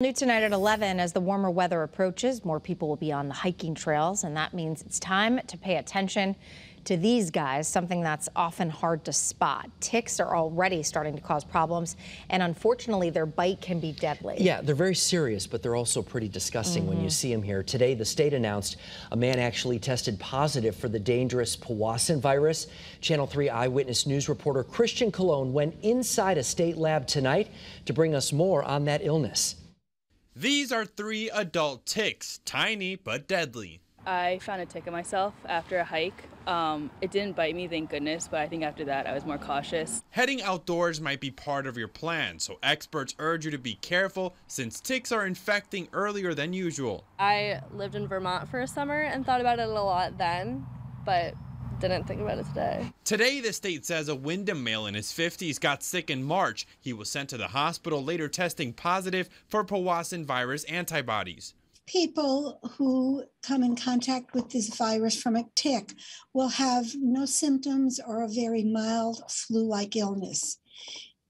New tonight at 11, as the warmer weather approaches, more people will be on the hiking trails, and that means it's time to pay attention to these guys, something that's often hard to spot. Ticks are already starting to cause problems, and unfortunately, their bite can be deadly. Yeah, they're very serious, but they're also pretty disgusting mm -hmm. when you mm-hmm. see them here. Today, the state announced a man actually tested positive for the dangerous Powassan virus. Channel 3 Eyewitness News reporter Christian Colon went inside a state lab tonight to bring us more on that illness. These are three adult ticks, tiny but deadly. I found a tick in myself after a hike. Um, it didn't bite me, thank goodness, but I think after that I was more cautious. Heading outdoors might be part of your plan, so experts urge you to be careful since ticks are infecting earlier than usual. I lived in Vermont for a summer and thought about it a lot then, but didn't think about it today. Today, the state says a Windham male in his 50s got sick in March. He was sent to the hospital, later testing positive for Powassan virus antibodies. People who come in contact with this virus from a tick will have no symptoms or a very mild flu like illness.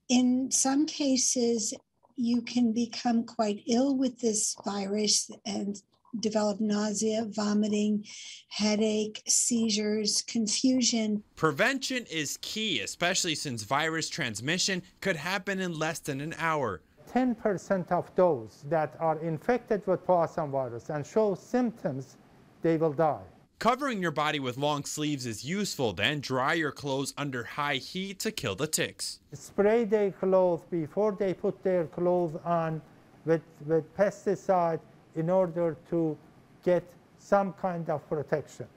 In some cases, you can become quite ill with this virus and develop nausea, vomiting, headache, seizures, confusion. Prevention is key, especially since virus transmission could happen in less than an hour. 10% of those that are infected with Powassan virus and show symptoms, they will die. Covering your body with long sleeves is useful, then dry your clothes under high heat to kill the ticks. Spray their clothes before they put their clothes on with, with pesticide in order to get some kind of protection.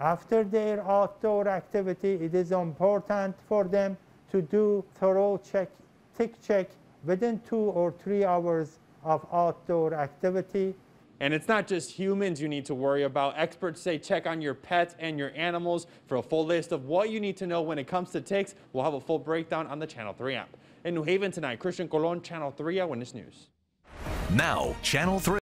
After their outdoor activity, it is important for them to do thorough check, tick check within two or three hours of outdoor activity. And it's not just humans you need to worry about. Experts say check on your pets and your animals. For a full list of what you need to know when it comes to ticks, we'll have a full breakdown on the Channel 3 app. In New Haven tonight, Christian Colon, Channel 3 Eyewitness News. Now, Channel 3.